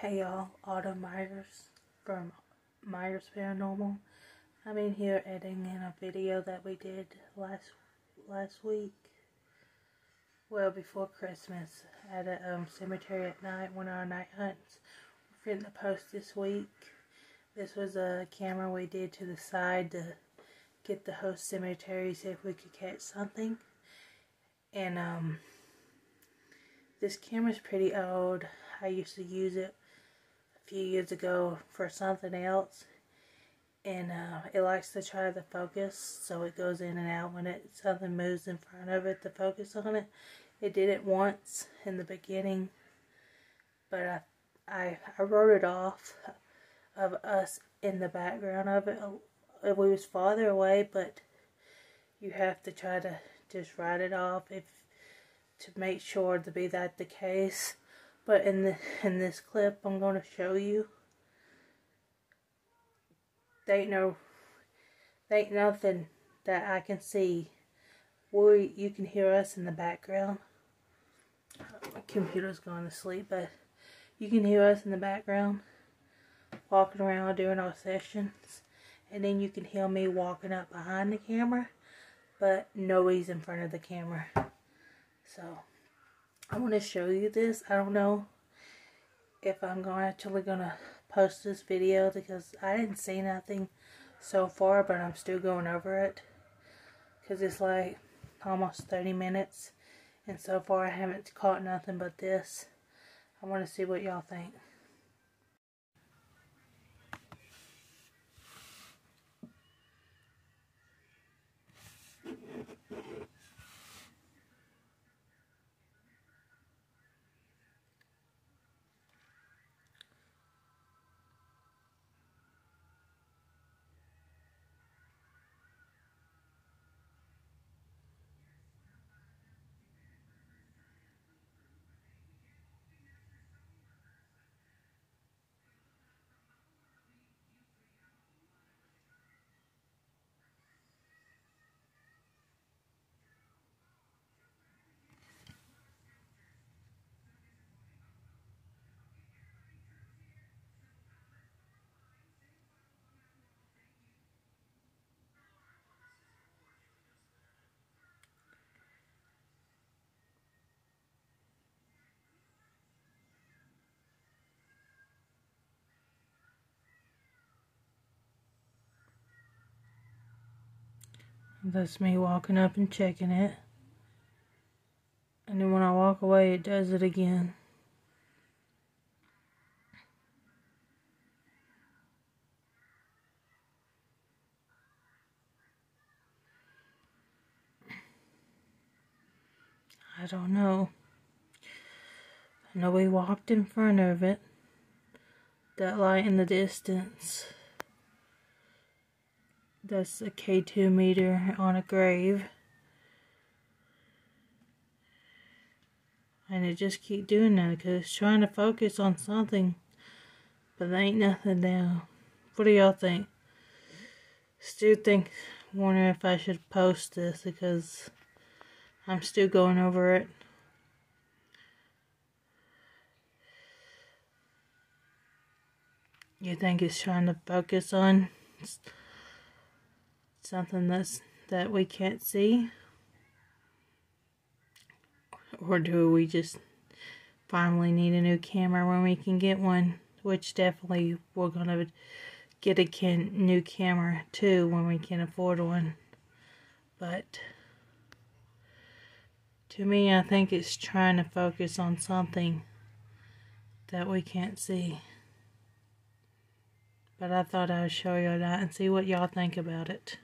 Hey y'all, Autumn Myers from Myers Paranormal. I'm in here editing in a video that we did last last week. Well, before Christmas at a um, cemetery at night, one of our night hunts. We're fitting to post this week. This was a camera we did to the side to get the host cemetery, see if we could catch something. And um, this camera's pretty old. I used to use it few years ago for something else and uh, it likes to try the focus so it goes in and out when it something moves in front of it to focus on it. It did it once in the beginning but I, I, I wrote it off of us in the background of it. We was farther away but you have to try to just write it off if to make sure to be that the case but in the in this clip I'm going to show you. There ain't no there ain't nothing that I can see. Where you can hear us in the background. My computer's going to sleep but you can hear us in the background walking around doing our sessions. And then you can hear me walking up behind the camera but no nobody's in front of the camera. So I want to show you this. I don't know if I'm going actually going to post this video because I didn't see nothing so far, but I'm still going over it because it's like almost 30 minutes and so far I haven't caught nothing but this. I want to see what y'all think. That's me walking up and checking it. And then when I walk away, it does it again. I don't know. I know we walked in front of it. That light in the distance. That's a K2 meter on a grave. And it just keep doing that because it's trying to focus on something. But there ain't nothing there. What do y'all think? Still think, wonder if I should post this because I'm still going over it. You think it's trying to focus on something that's that we can't see? Or do we just finally need a new camera when we can get one? Which definitely we're going to get a can new camera too when we can afford one. But to me, I think it's trying to focus on something that we can't see. But I thought I would show you that and see what y'all think about it.